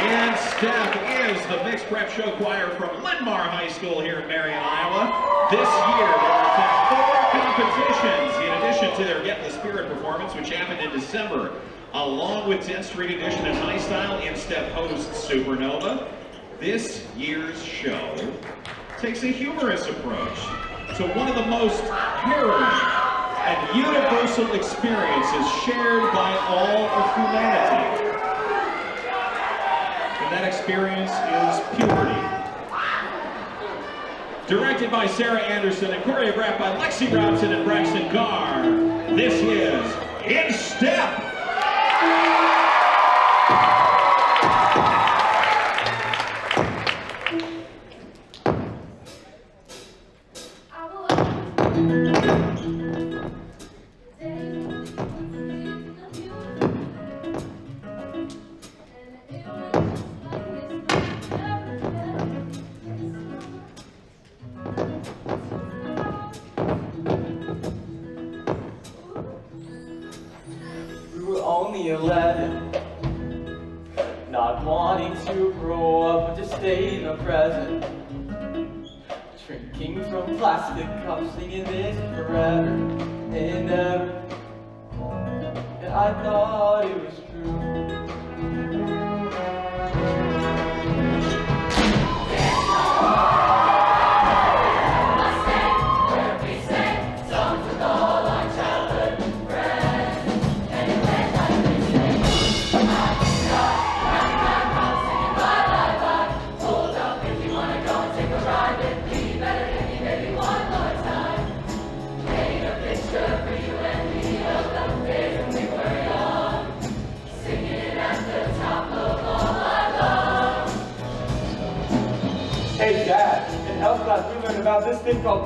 In Step is the mixed prep show choir from Linn-Mar High School here in Marion, Iowa. This year, will attend four competitions in addition to their Get the Spirit performance, which happened in December, along with 10th Street Edition and High Style in step host Supernova. This year's show takes a humorous approach to one of the most harrowing and universal experiences shared by all of humanity. That experience is puberty. Directed by Sarah Anderson and choreographed by Lexi Robson and Braxton Carr, this is In Step! And ever. And I thought it was true. Learned about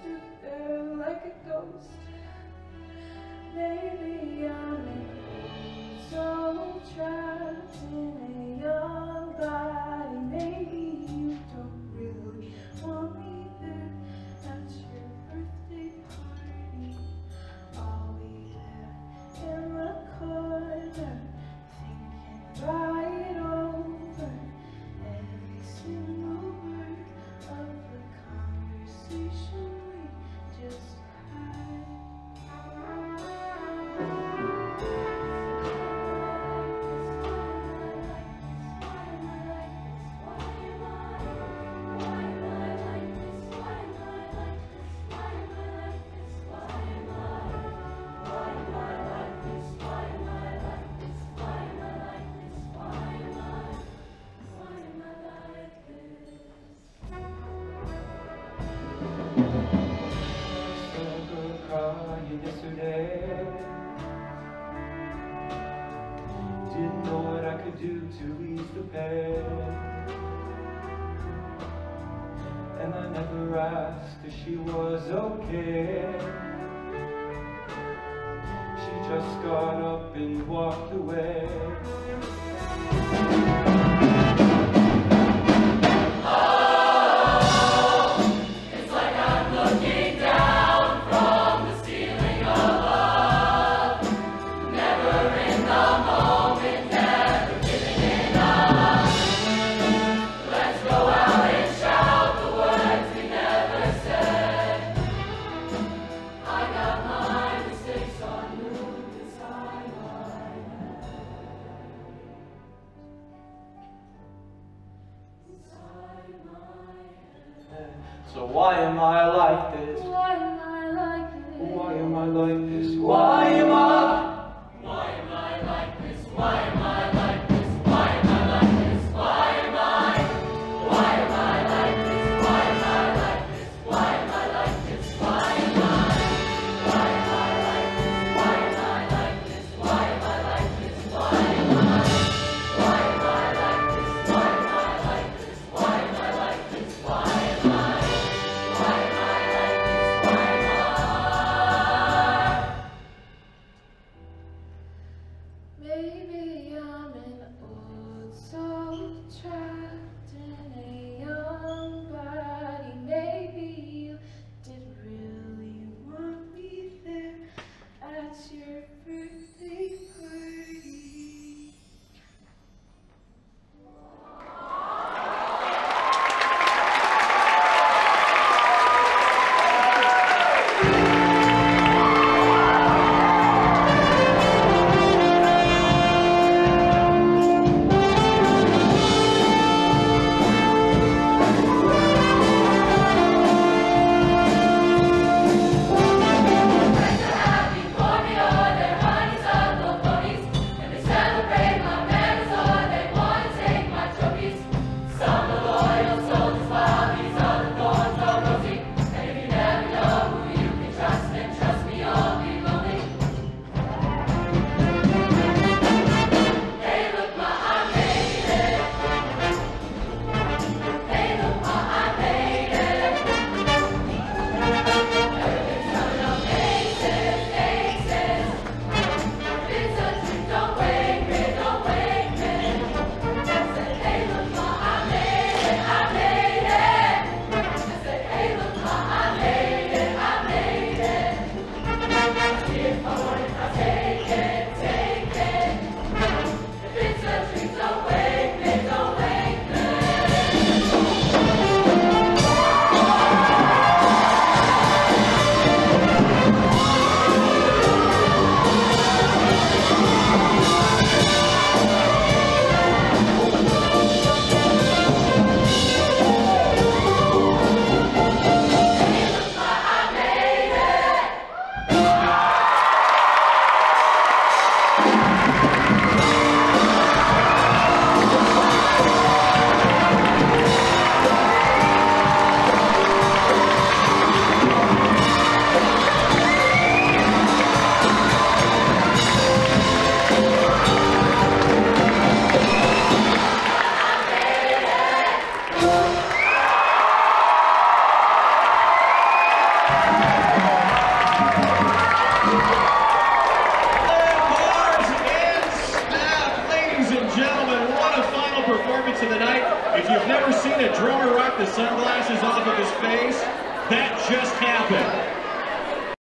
stood there like a ghost. Maybe I'm so trapped in a young body. Maybe you don't really want me there at your birthday party. I'll be there in the corner, thinking right over every single word of the conversation Didn't know what I could do to ease the pain. And I never asked if she was okay. She just got up and walked away. So why am I like this? Why am I like this? Why am I like this? Why am I?